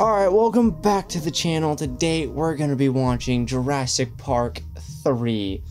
Alright, welcome back to the channel. Today we're going to be watching Jurassic Park 3.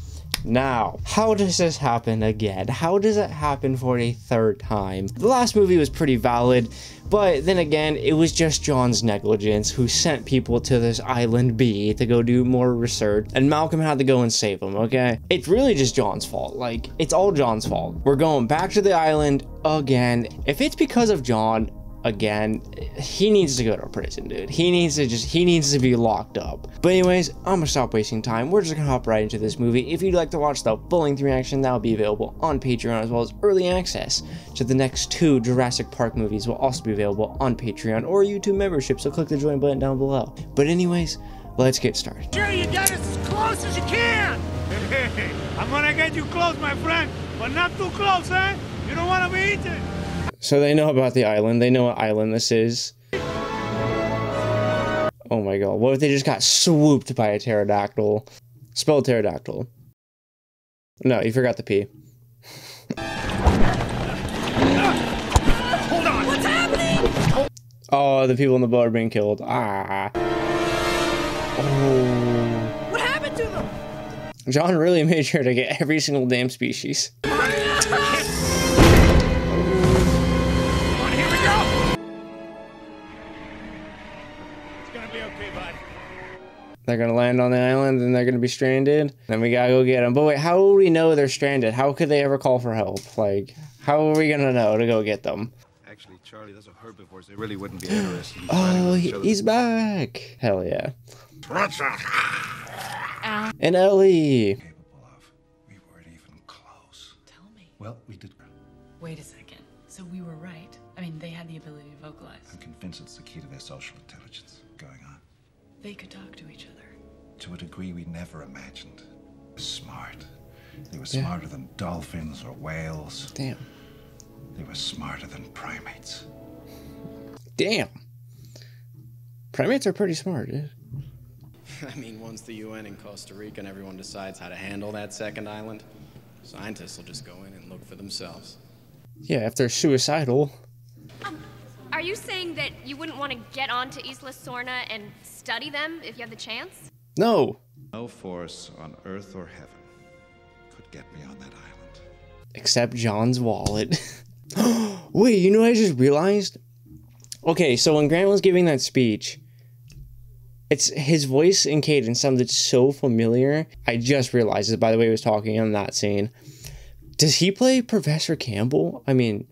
Now, how does this happen again? How does it happen for a third time? The last movie was pretty valid, but then again, it was just John's negligence who sent people to this island B to go do more research, and Malcolm had to go and save them, okay? It's really just John's fault. Like, it's all John's fault. We're going back to the island again. If it's because of John, again he needs to go to prison dude. He needs to just he needs to be locked up. But anyways i'm gonna stop wasting time. We're just gonna hop right into this movie. If you'd like to watch the full length reaction that'll be available on patreon as well as early access to the next two jurassic park movies will also be available on patreon or youtube membership. So click the join button down below. But anyways let's get started. Sure, you get as close as you can. I'm gonna get you close, my friend, but not too close, eh? You don't wanna be eaten. So they know about the island they know what island this is oh my god what if they just got swooped by a pterodactyl spell pterodactyl no you forgot the p Hold on. What's happening? Oh, the people in the boat are being killed. Ah. Oh. What happened to them? John really made sure to get every single damn species. They're gonna land on the island and they're gonna be stranded. Then we gotta go get them. But wait, how will we know they're stranded? How could they ever call for help? Like, how are we gonna know to go get them? Actually, Charlie, those are herbivores. They really wouldn't be interested in Oh, he- he's back. Hell yeah. And Ellie. capable of. We weren't even close. Tell me. Well, we did. Wait a second. So we were right. I mean, they had the ability to vocalize. I'm convinced it's the key to their social intelligence going on. They could talk to each other. To a degree we never imagined. Smart. They were smarter than dolphins or whales. Damn. They were smarter than primates. Damn. Primates are pretty smart, dude. I mean, once the UN in Costa Rica and everyone decides how to handle that second island, scientists will just go in and look for themselves. Yeah, if they're suicidal. Are you saying that you wouldn't want to get onto Isla Sorna and study them if you had the chance? No. No force on earth or heaven could get me on that island. except John's wallet. Wait, you know what I just realized? Okay, so when Grant was giving that speech, it's his voice and cadence sounded so familiar. I just realized it by the way he was talking on that scene. Does he play Professor Campbell? I mean,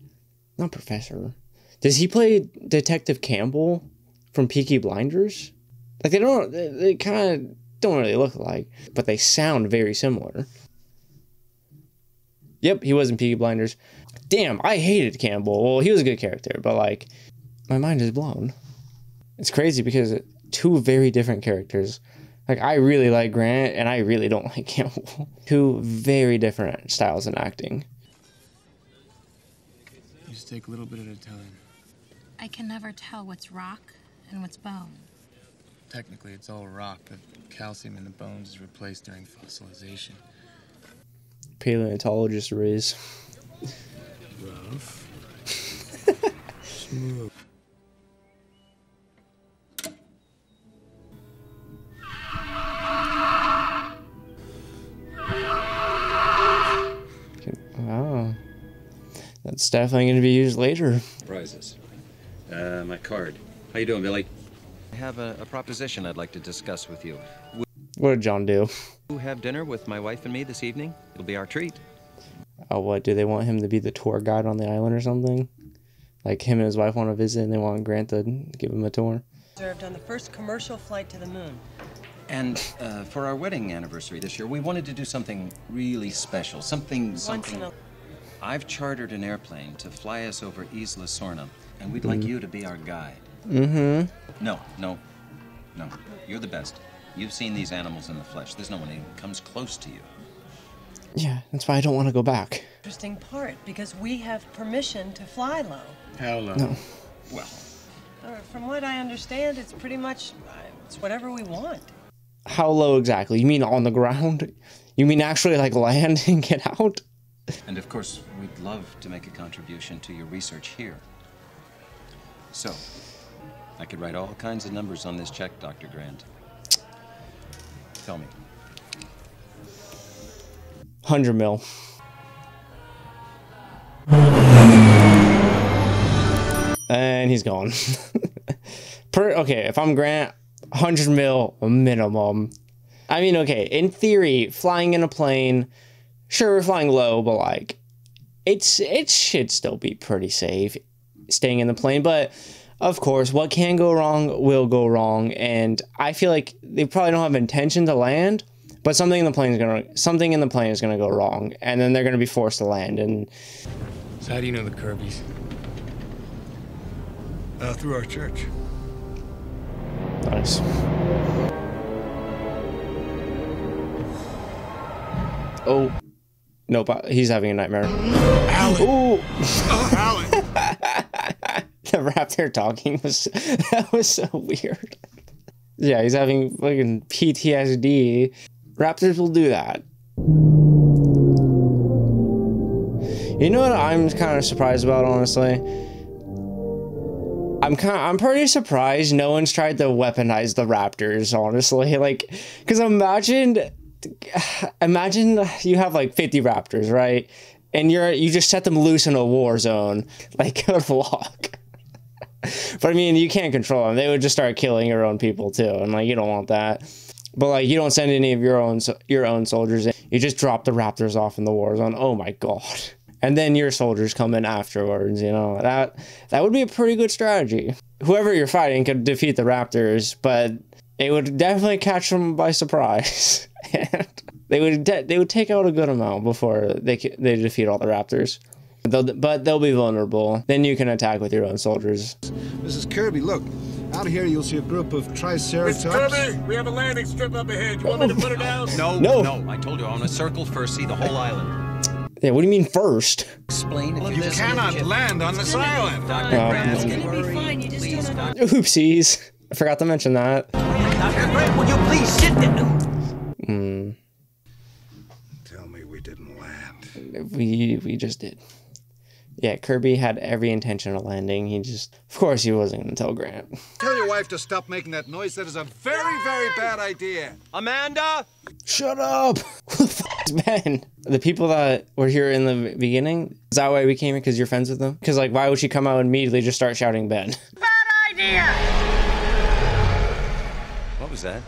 not Professor. Does he play Detective Campbell from Peaky Blinders? Like they don't, they, they kind of don't really look alike, but they sound very similar. Yep, he was in Peaky Blinders. Damn, I hated Campbell. Well, he was a good character, but like, my mind is blown. It's crazy because two very different characters. Like, I really like Grant, and I really don't like Campbell. two very different styles in acting. You just take a little bit at a time. I can never tell what's rock and what's bone. Technically, it's all rock, but calcium in the bones is replaced during fossilization. Paleontologist Riz. Rough. Oh. That's definitely going to be used later. prizes. Uh, my card. How you doing, Billy? I have a, a proposition I'd like to discuss with you. What did John do? Will you have dinner with my wife and me this evening? It'll be our treat. Oh, what? Do they want him to be the tour guide on the island or something? Like him and his wife want to visit and they want Grant to give him a tour? Served on the first commercial flight to the moon. And uh, for our wedding anniversary this year, we wanted to do something really special. Something, Once in a I've chartered an airplane to fly us over Isla Sorna, and we'd like you to be our guide. Mm-hmm. No, no, no. You're the best. You've seen these animals in the flesh. There's no one who comes close to you. Yeah, that's why I don't want to go back. interesting part because we have permission to fly low. How low? No. Well, Uh, from what I understand, it's pretty much uh, it's whatever we want. How low exactly? You mean on the ground? You mean actually like land and get out? And of course, we'd love to make a contribution to your research here. So, I could write all kinds of numbers on this check, Dr. Grant. Tell me. 100 mil. And he's gone. per okay, if I'm Grant, 100 mil minimum. I mean, okay, in theory, flying in a plane, sure we're flying low, but like it's it should still be pretty safe staying in the plane, but of course, what can go wrong will go wrong, and I feel like they probably don't have intention to land, but something in the plane is gonna something in the plane is gonna go wrong, and then they're gonna be forced to land. And So how do you know the Kirby's? Uh, through our church. nice. Oh, nope, uh, he's having a nightmare. Alan. Ooh. Oh, Alan. the raptor talking was that was so weird. Yeah, he's having fucking PTSD. Raptors will do that. You know what I'm kind of surprised about, honestly. I'm kind of, I'm pretty surprised no one's tried to weaponize the raptors, honestly. Like, because imagine, imagine you have like 50 raptors, right? And you're you just set them loose in a war zone, like good luck. but I mean, you can't control them. They would just start killing your own people too, and like you don't want that. But like you don't send any of your own your own soldiers in. You just drop the raptors off in the war zone. Oh my god. And then your soldiers come in afterwards, you know. That that would be a pretty good strategy. Whoever you're fighting could defeat the raptors, but it would definitely catch them by surprise. and they would de- they would take out a good amount before they ca- they defeat all the raptors. They'll, but they'll be vulnerable. Then you can attack with your own soldiers. Mrs. Kirby, look. Out here you'll see a group of triceratops. Kirby, we have a landing strip up ahead. You want me to put it down? No, No. no. I told you I want to circle first, see the whole island. Yeah, what do you mean first? Explain if You cannot land on this island. Dr. Oh. Grant, It's gonna be fine. You just Please, don't know. Dr. Oopsies. I forgot to mention that. Dr. Grant, will you please sit down? Hmm. Tell me we didn't land. We we just did. Yeah, Kirby had every intention of landing. He just, of course, he wasn't going to tell Grant. Tell your wife to stop making that noise. That is a very, very bad idea. Amanda! Shut up! Who the f- Ben? The people that were here in the beginning, is that why we came here? Because you're friends with them? Because, like, why would she come out and immediately just start shouting Ben? Bad idea! What was that?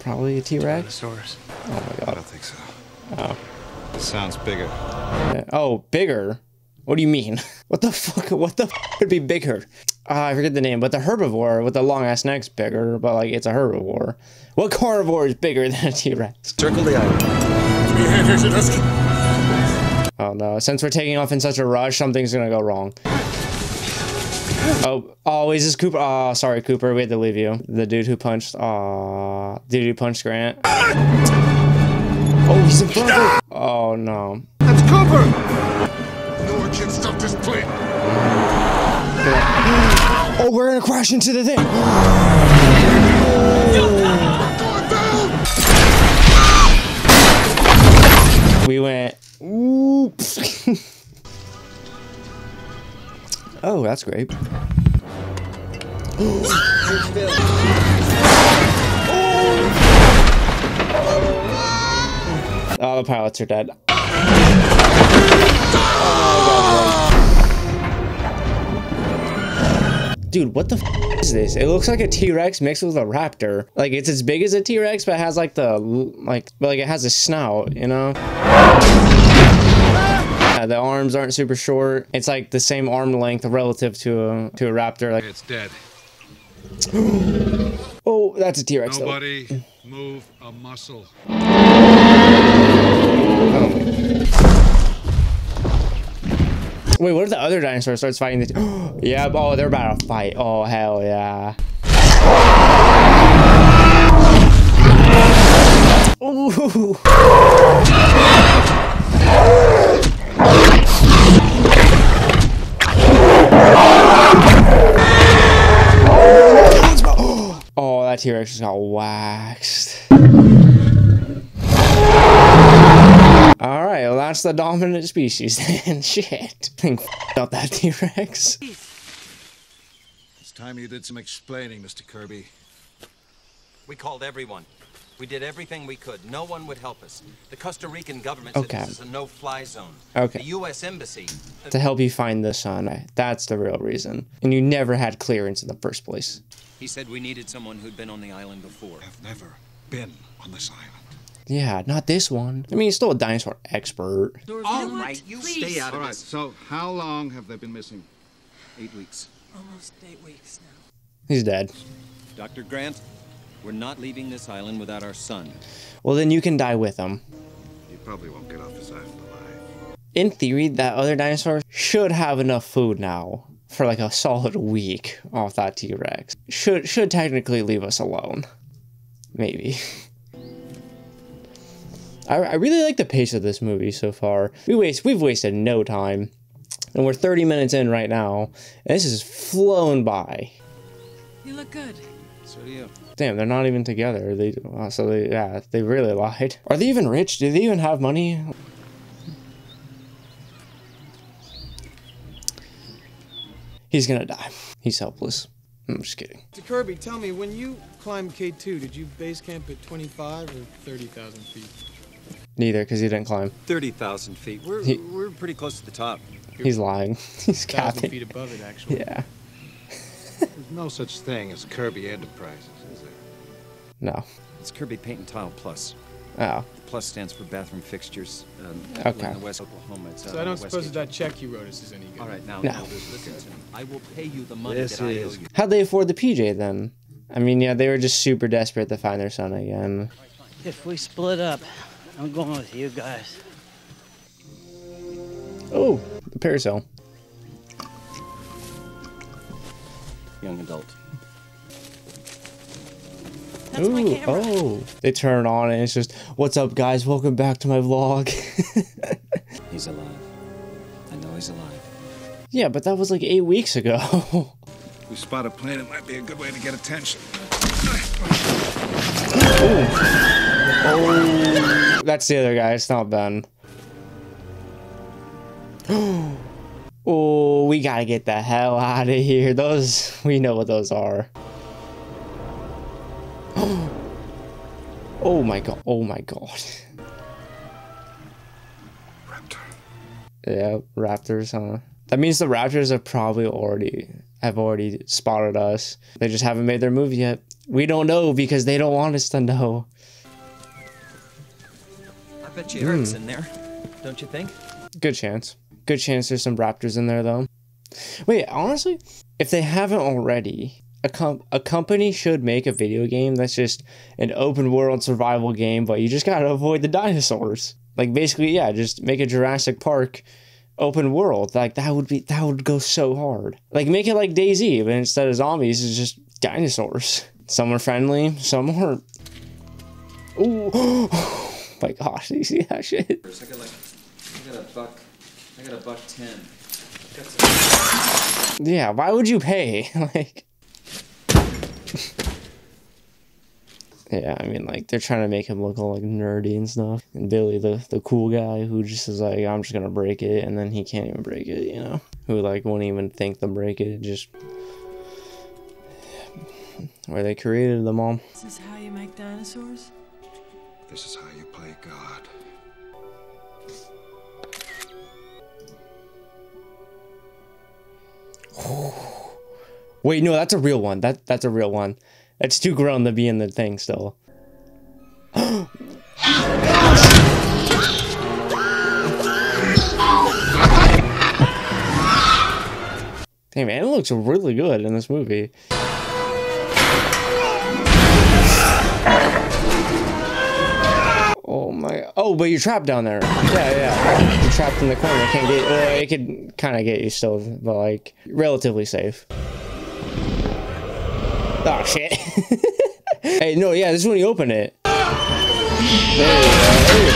Probably a T Rex? Dinosaurs. Oh my god. I don't think so. Oh. It sounds bigger. Oh, bigger? What do you mean? What the fuck? What the f- could be bigger? Ah, I forget the name, but the herbivore with the long ass neck's bigger, but like it's a herbivore. What carnivore is bigger than a T Rex? Circle the island. Oh no, since we're taking off in such a rush, something's gonna go wrong. Oh, oh, is this Cooper? Oh, sorry, Cooper, we had to leave you. The dude who punched, oh, dude who punched Grant. Oh, he's in front of it. Oh no. That's Cooper! No one can stop this plane. Oh, we're gonna crash into the thing. We went. Oops. oh, that's great. Oh, the pilots are dead. Dude, what the f- is this? It looks like a T-Rex mixed with a raptor. Like it's as big as a T-Rex, but it has like the like, but like it has a snout, you know? Yeah, the arms aren't super short. It's like the same arm length relative to a to a raptor. Like, It's dead. oh, that's a T-Rex. though. Nobody move a muscle. Wait, what if the other dinosaur starts fighting the? T- yeah, oh, they're about to fight. Oh hell yeah. Ooh. That T-Rex just got waxed. All right, well that's the dominant species then. Shit, think f- up that T-Rex. It's time you did some explaining, Mr. Kirby. We called everyone. We did everything we could. No one would help us. The Costa Rican government said this is a no-fly zone. Okay. The U.S. Embassy. To help you find the son. That's the real reason. And you never had clearance in the first place. He said we needed someone who'd been on the island before. I've never been on this island. Yeah, not this one. I mean, he's still a dinosaur expert. All right, you stay out All of right, this. so how long have they been missing? Eight weeks. Almost eight weeks now. He's dead. Dr. Grant, we're not leaving this island without our son. Well, then you can die with him. You probably won't get off this island alive. In theory, that other dinosaur should have enough food now for like a solid week off that T Rex. Should should technically leave us alone. Maybe. I, I really like the pace of this movie so far. We waste we've wasted no time, and we're 30 minutes in right now. And this is flown by. You look good. So do you. Damn, they're not even together. They wow, so they yeah they really lied. Are they even rich? Do they even have money? He's gonna die. He's helpless. I'm just kidding. Mr. Kirby, tell me, when you climbed K2, did you base camp at 25 or 30,000 feet? Neither, because he didn't climb. 30,000 feet. We're, He- we're pretty close to the top. He's lying. He's 1,000 capping. feet above it, actually. Yeah. There's no such thing as Kirby Enterprises, is there? No. It's Kirby Paint and Tile Plus. Oh. The plus stands for bathroom fixtures. Um, Okay. In the West Oklahoma. It's, uh, So I don't suppose that that check you wrote us is any good. All right, now, No. now listen to me. I will pay you the money This that I owe is- you. How'd they afford the PJ then? I mean, yeah, they were just super desperate to find their son again. If we split up, I'm going with you guys. Oh, the parasail. Young adult. That's my Ooh, camera. oh. They turn on and it's just, what's up, guys? Welcome back to my vlog. He's alive. I know he's alive. yeah, but that was like eight weeks ago. We spot a plane, it might be a good way to get attention. oh, that's the other guy. It's not Ben. oh, we gotta get the hell out of here. Those, we know what those are. oh my god. Oh my god. Yeah, raptors, huh? That means the raptors have probably already have already spotted us. They just haven't made their move yet. We don't know because they don't want us to know. I bet you Eric's Mm. in there. Don't you think? Good chance. Good chance there's some raptors in there though. Wait, honestly, if they haven't already, a com- a company should make a video game that's just an open world survival game, but you just gotta avoid the dinosaurs. Like basically, yeah, just make a Jurassic Park open world. Like that would be that would go so hard. Like make it like DayZ, but instead of zombies, it's just dinosaurs. Some are friendly, some aren't. Ooh, oh my gosh, you see that shit? I got like, I got a buck, I got a buck ten. Yeah, why would you pay? like Yeah, I mean like they're trying to make him look all like nerdy and stuff. And Billy the the cool guy who just is like, I'm just gonna break it and then he can't even break it, you know? Who like won't even think to break it, just where they created them all. This is how you make dinosaurs? This is how you play God. Wait, no, that's a real one. That that's a real one. It's too grown to be in the thing still. Hey man, it looks really good in this movie. Oh my! Oh, but you're trapped down there. Yeah, yeah. You're trapped in the corner. Can't get. Well, it could kind of get you still, but like relatively safe. Oh shit! hey, no, yeah, this is when you open it. There you go. There you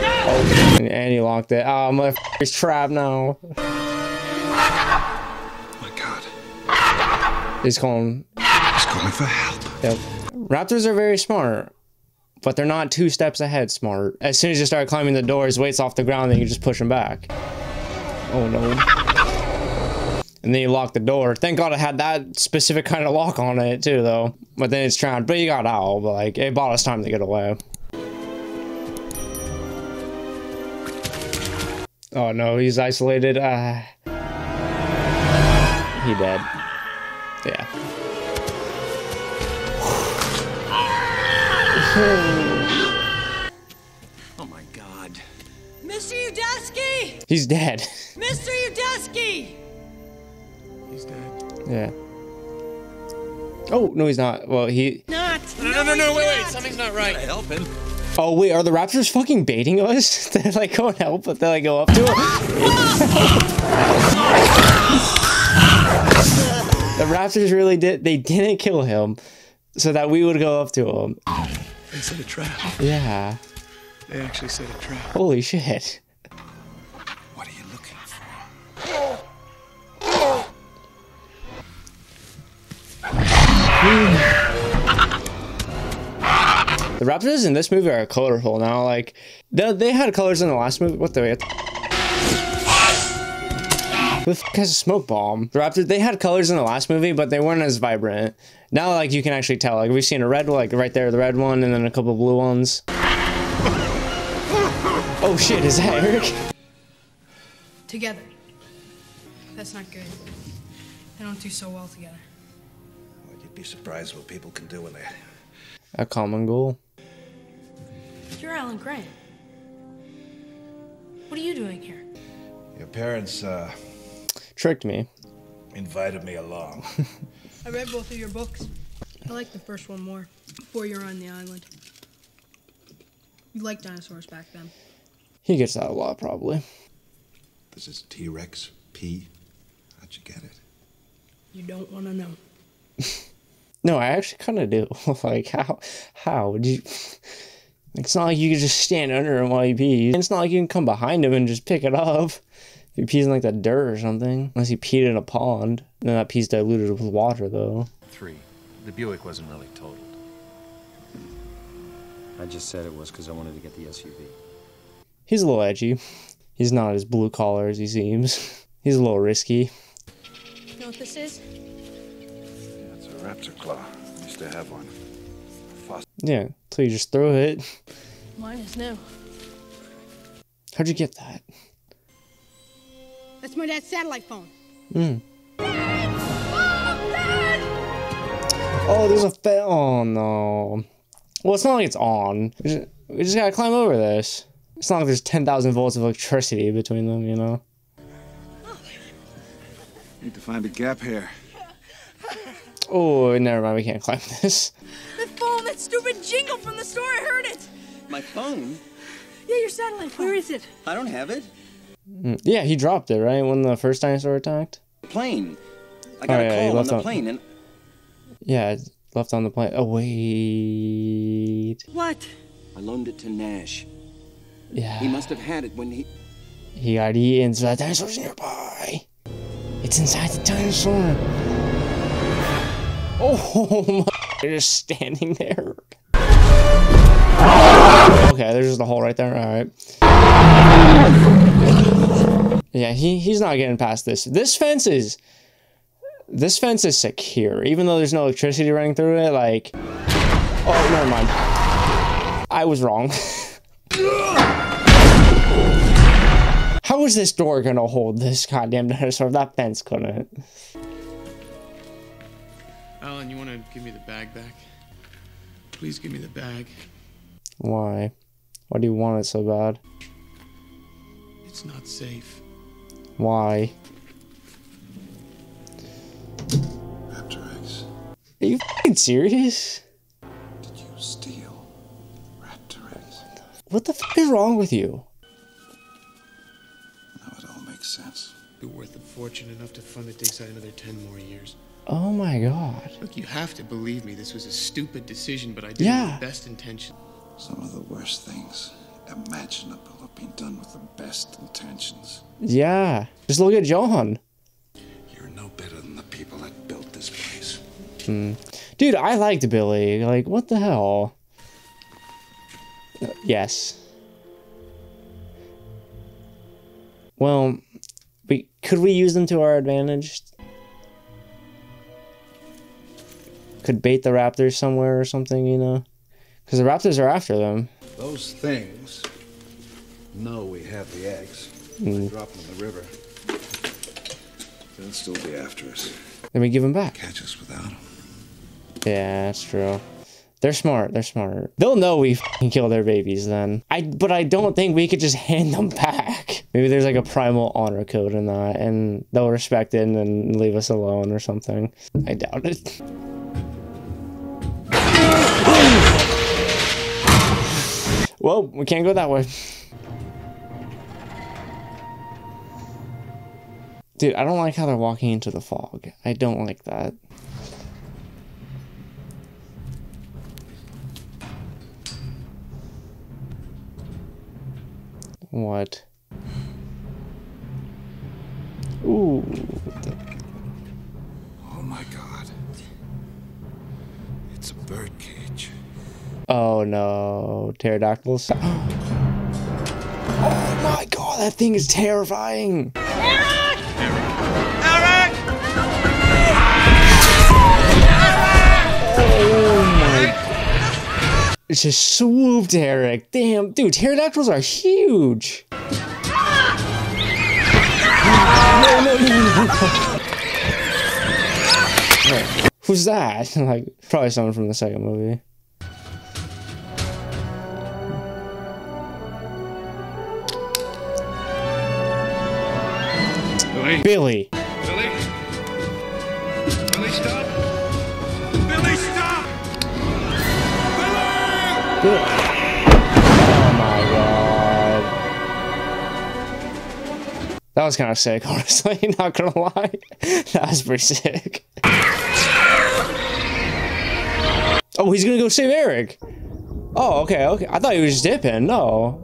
go. Oh, and- and you locked it. Oh, my is trapped now. My God. He's calling. He's calling for help. Yep. Raptors are very smart, but they're not two steps ahead smart. As soon as you start climbing the doors, weights off the ground, then you just push them back. Oh no. And then you lock the door. Thank God it had that specific kind of lock on it too, though. But then it's trying, But you got out. But like, it bought us time to get away. Oh no, he's isolated. Uh, he dead. Yeah. Oh my god. Mr. Udesky! He's dead. Mr. Udesky! He's dead. yeah. Oh no, he's not. Well, he. Not. No, no, no, no, wait, wait. Something's not right. Help him. Oh wait, are the Raptors fucking baiting us? they like go and help, but they like go up to him. the Raptors really did. They didn't kill him, so that we would go up to him. They set a trap. Yeah. They actually set a trap. Holy shit. The Raptors in this movie are colorful now. Like they, they had colors in the last movie. What the? Who the fuck has a smoke bomb? The Raptors they had colors in the last movie, but they weren't as vibrant. Now, like you can actually tell. Like we've seen a red, like right there, the red one, and then a couple blue ones. Oh shit! Is that Eric? Together. That's not good. They don't do so well together. Well, you'd be surprised what people can do when they. A common goal. You're Alan Grant. What are you doing here? Your parents uh, Tricked me. invited me along. I read both of your books. I like the first one more. Before you're on the island. You liked dinosaurs back then. He gets that a lot, probably. this is T Rex P. How'd you get it? You don't want to know. No, I actually kind of do. like, how? How would you? It's not like you can just stand under him while he pees. It's not like you can come behind him and just pick it up. If he pees in like the dirt or something. Unless he peed in a pond. Then that pee's diluted with water, though. Three. The Buick wasn't really totaled. I just said it was because I wanted to get the SUV. He's a little edgy. He's not as blue collar as he seems. He's a little risky. You know what this is? That's a raptor claw. I used to have one. Fos- Yeah, so you just throw it. Mine is new. How'd you get that? That's my dad's satellite phone. Hmm. Oh, there's a fa- Oh no. Well, it's not like it's on. We just, we just gotta climb over this. It's not like there's 10,000 volts of electricity between them, you know? Need to find a gap here. Oh, never mind. We can't climb this. The phone, that stupid jingle from the store, I heard it. My phone? Yeah, your satellite phone. Where is it? I don't have it. Mm, Yeah, he dropped it, right? When the first dinosaur attacked? Plane. I got Oh, a yeah, call on the on- plane and Yeah, left on the plane. Oh, wait. what? I loaned it to Nash. Yeah. He must have had it when he He got eaten, so that dinosaur's nearby. It's inside the dinosaur. Oh, my. They're just standing there. Okay, there's just a hole right there. All right. Yeah, he, he's not getting past this. This fence is this fence is secure, even though there's no electricity running through it. Like, oh, never mind. I was wrong. How is this door gonna hold this goddamn dinosaur? That fence couldn't. Alan, you want to give me the bag back? Please give me the bag. Why? Why do you want it so bad? It's not safe. Why? Raptor eggs. Are you fucking serious? Did you steal Raptor eggs? What the fuck is wrong with you? Now it all makes sense. Be worth a fortune enough to fund the dig site another 10 more years. Oh my god. Look, you have to believe me. This was a stupid decision, but I did it Yeah. with the best intention. Some of the worst things imaginable have been done with the best intentions. Yeah. Just look at Johan. You're no better than the people that built this place. Hmm. Dude, I liked Billy. Like, what the hell? Uh, Yes. Well, we could we use them to our advantage? Could bait the raptors somewhere or something, you know? Because the raptors are after them. Those things know we have the eggs. Mm. Drop them in the river. They'll still be after us. Then we give them back. Catch us without them. Yeah, that's true. They're smart. They're smart. They'll know we can kill their babies then. I but I don't think we could just hand them back. Maybe there's like a primal honor code in that, and they'll respect it and then leave us alone or something. I doubt it. Well, we can't go that way. Dude, I don't like how they're walking into the fog. I don't like that. What? Ooh. Oh my god. It's a bird cage. Oh no, pterodactyls. oh my god, that thing is terrifying. Eric! Eric! Oh my. It just swooped Eric. Damn, dude, pterodactyls are huge. No, no, no, Who's that? Like, probably someone from the second movie. Billy? Billy. Billy? Stop! Billy, stop! Billy! Oh my god. That was kind of sick, honestly. Not gonna lie. That was pretty sick. Oh, he's gonna go save Eric. Oh, okay, okay. I thought he was just dipping. No.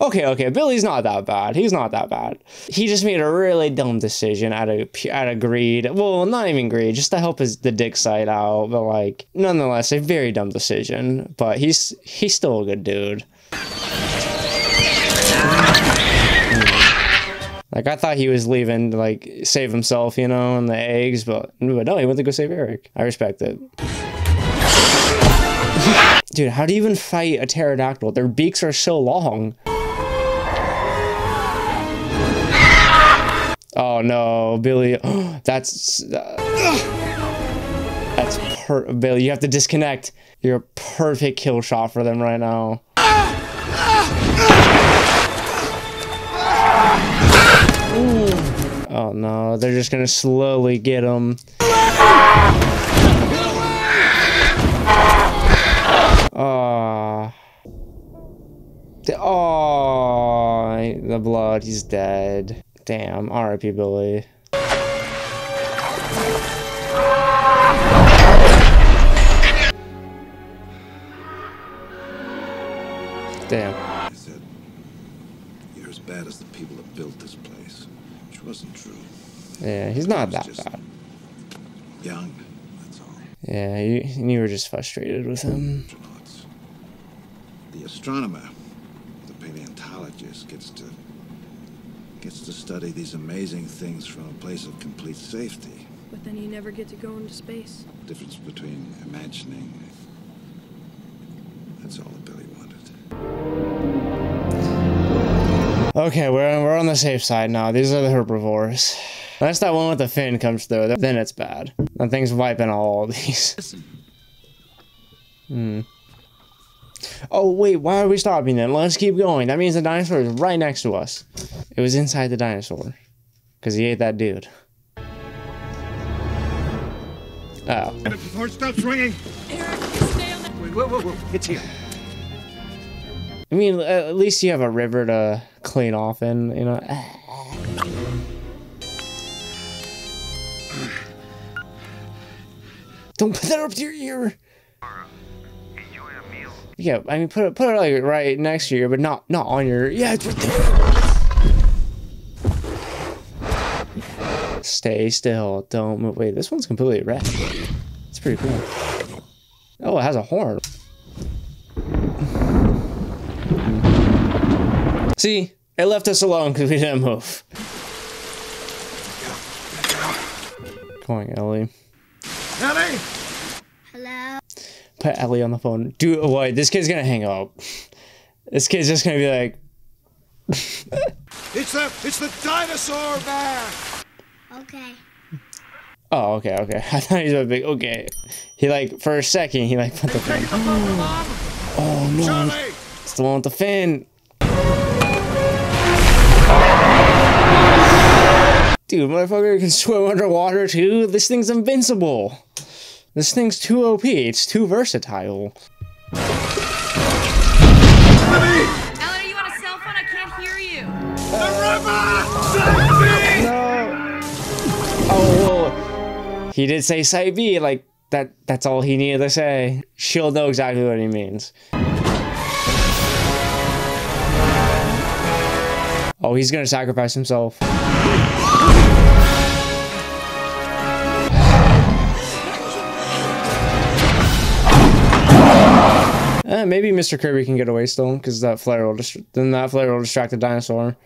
Okay, okay. Billy's not that bad. He's not that bad. He just made a really dumb decision out of out of greed. Well, not even greed, just to help his the dig site out. But like, nonetheless, a very dumb decision. But he's he's still a good dude. Like I thought he was leaving to like save himself, you know, and the eggs, but, but no, he went to go save Eric. I respect it. Dude, how do you even fight a pterodactyl? Their beaks are so long. Oh no, Billy. That's uh, that's per Billy. You have to disconnect. You're a perfect kill shot for them right now. Oh no, they're just gonna slowly get him. Oh. Ah. Oh, the blood. He's dead. Damn. R.I.P. Billy. Damn. He said, You're as bad as the people that built this place. Which wasn't true. Yeah, he's not that bad. Young. that's all. Yeah, you, you were just frustrated with him. The astronomer, the paleontologist, gets to gets to study these amazing things from a place of complete safety. But then you never get to go into space. Difference between imagining. That's all that Billy wanted. Okay, we're, we're on the safe side now. These are the herbivores. Unless that one with the fin comes through, then it's bad. That thing's wiping all these. Hmm. Oh, wait, why are we stopping then? Let's keep going. That means the dinosaur is right next to us. It was inside the dinosaur. Because he ate that dude. Oh. And Before it stops ringing. Eric, stay on the... Wait, whoa, whoa, whoa. It's here. I mean, at least you have a river to clean off in, you know? Don't put that up to your ear. Yeah, I mean, put it put it like right next to you, but not not on your. Yeah, it's right there. Stay still. Don't move. Wait, this one's completely red. It's pretty cool. Oh, it has a horn. See, it left us alone because we didn't move. On, Ellie. Ellie! Put Ellie on the phone. Dude, what? This kid's gonna hang up. This kid's just gonna be like, It's the it's the dinosaur man. Okay. oh, okay, okay. I thought he was gonna be okay. He like for a second he like put the phone. Oh no! It's the one with the fin. Dude, motherfucker can swim underwater too. This thing's invincible. This thing's too OP. It's too versatile. Alan, are you on a cell phone? I can't hear you. The river! No. Oh, he did say site B. Like that. That's all he needed to say. She'll know exactly what he means. Oh, he's gonna sacrifice himself. Uh, maybe Mr. Kirby can get away still, because that flare will then that flare will distract the dinosaur.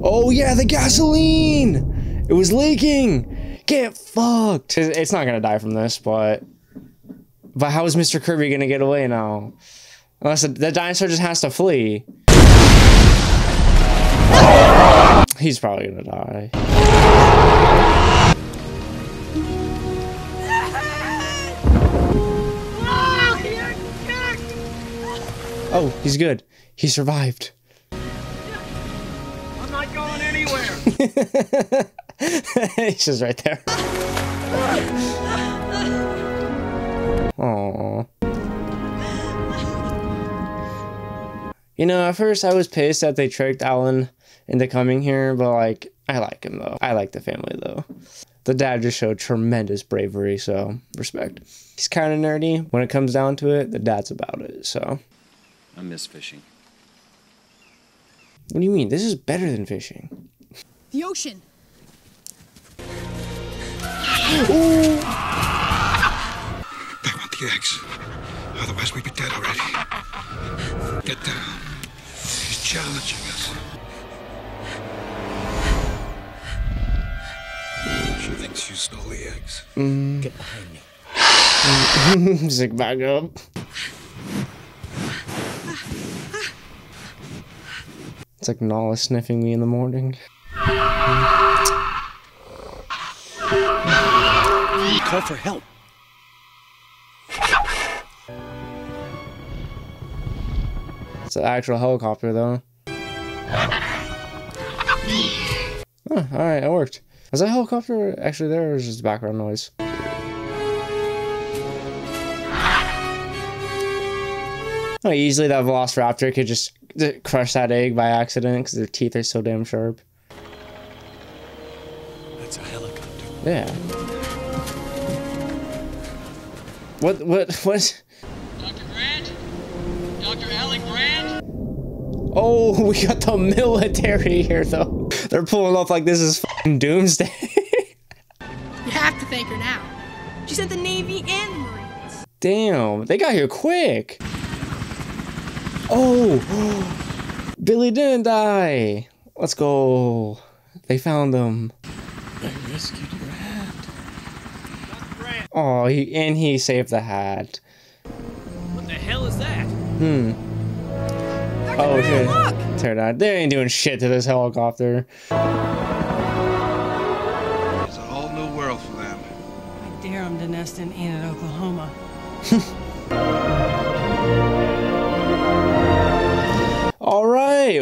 Oh yeah, the gasoline! It was leaking! Get fucked! It's it's not gonna die from this, but... But how is Mr. Kirby gonna get away now? Unless the, the dinosaur just has to flee. He's probably gonna die. Oh, he's good. He survived. I'm not going anywhere. he's just right there. Aww. You know, at first I was pissed that they tricked Alan into coming here, but like, I like him though. I like the family though. The dad just showed tremendous bravery, so respect. He's kind of nerdy. When it comes down to it, the dad's about it, so. I miss fishing. What do you mean? This is better than fishing. The ocean. Ooh. They want the eggs. Otherwise, we'd be dead already. Get down. He's challenging us. She thinks you stole the eggs. Mm. Get behind me. Just back up. It's like Nala sniffing me in the morning. Call for help. It's an actual helicopter, though. Oh, alright, it worked. Was that helicopter actually there, or was it just background noise? Oh, easily that Velociraptor could just crush that egg by accident because their teeth are so damn sharp. That's a helicopter. Yeah. What, what, what? Dr. Grant? Dr. Alec Grant? Oh, we got the military here, though. They're pulling off like this is fucking doomsday. You have to thank her now. She sent the Navy and the Marines. Damn, they got here quick. Oh, Billy didn't die. Let's go. They found him. I rescued your hat. Oh, he, and he saved the hat. What the hell is that? Hmm. Oh, okay. Tear down. They ain't doing shit to this helicopter.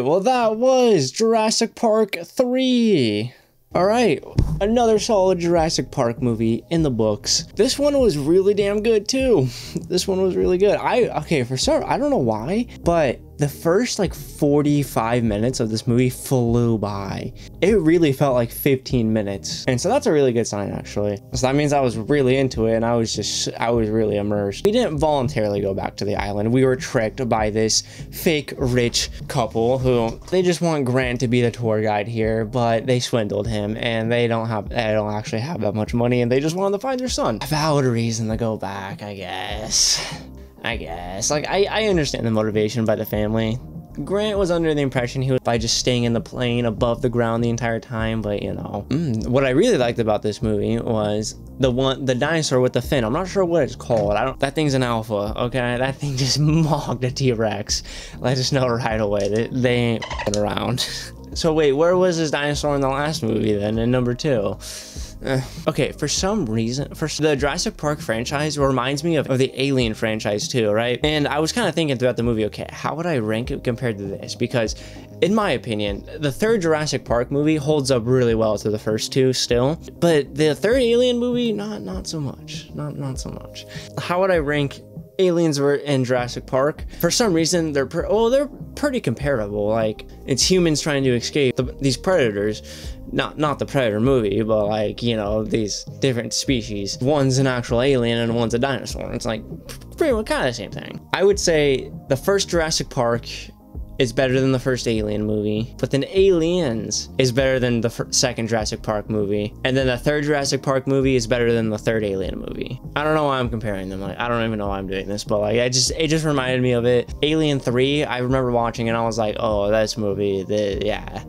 Well, that was Jurassic Park 3. All right. Another solid Jurassic Park movie in the books. This one was really damn good too. This one was really good. I okay, for some I don't know why, but the first like 45 minutes of this movie flew by. It really felt like 15 minutes. And so that's a really good sign actually. So that means I was really into it and I was just I was really immersed. We didn't voluntarily go back to the island. We were tricked by this fake rich couple who they just want Grant to be the tour guide here, but they swindled him and they don't have they don't actually have that much money and they just wanted to find their son. A valid reason to go back, I guess. I guess. Like I, I understand the motivation by the family. Grant was under the impression he was by just staying in the plane above the ground the entire time, but you know. Mm, what I really liked about this movie was the one, the dinosaur with the fin. I'm not sure what it's called. I don't. That thing's an alpha. Okay, that thing just mocked a T-Rex. Let us know right away. They, they ain't around. so wait, where was this dinosaur in the last movie then? In number two. Uh, okay, for some reason, for the Jurassic Park franchise reminds me of, of the Alien franchise too, right? And I was kind of thinking throughout the movie, okay, how would I rank it compared to this? Because in my opinion, the third Jurassic Park movie holds up really well to the first two still, but the third Alien movie, not not so much, not not so much. How would I rank aliens were in Jurassic Park. For some reason, they're oh they're pretty comparable. Like it's humans trying to escape the, these predators, not not the Predator movie, but like you know these different species. One's an actual alien and one's a dinosaur. It's like pretty much kind of the same thing. I would say the first Jurassic Park is better than the first Alien movie, but then Aliens is better than the second Jurassic Park movie, and then the third Jurassic Park movie is better than the third Alien movie. I don't know why I'm comparing them. Like I don't even know why I'm doing this, but like I just it just reminded me of it. Alien Three, I remember watching and I was like, oh, this movie, the yeah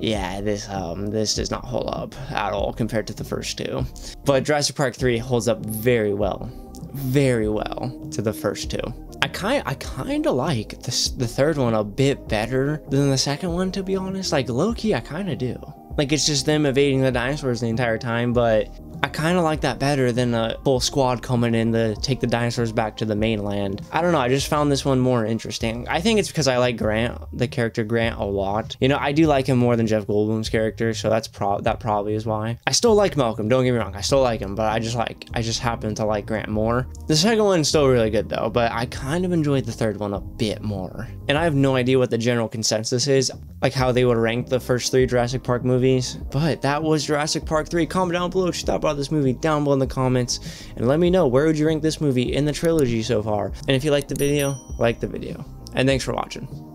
yeah, this um this does not hold up at all compared to the first two. But Jurassic Park 3 holds up very well. Very well to the first two. I kind I kind of like the third one a bit better than the second one to be honest. Like lowkey, I kind of do. Like it's just them evading the dinosaurs the entire time, but I kind of like that better than a full squad coming in to take the dinosaurs back to the mainland. I don't know, I just found this one more interesting. I think it's because I like Grant, the character Grant, a lot. You know, I do like him more than Jeff Goldblum's character, so that's pro that probably is why. I still like Malcolm, don't get me wrong, I still like him, but I just like, I just happen to like Grant more. The second one's still really good though, but I kind of enjoyed the third one a bit more. And I have no idea what the general consensus is, like how they would rank the first three Jurassic Park movies, but that was Jurassic Park 3. Comment down below what you thought about this movie down below in the comments and let me know where would you rank this movie in the trilogy so far. And if you liked the video, like the video. And thanks for watching.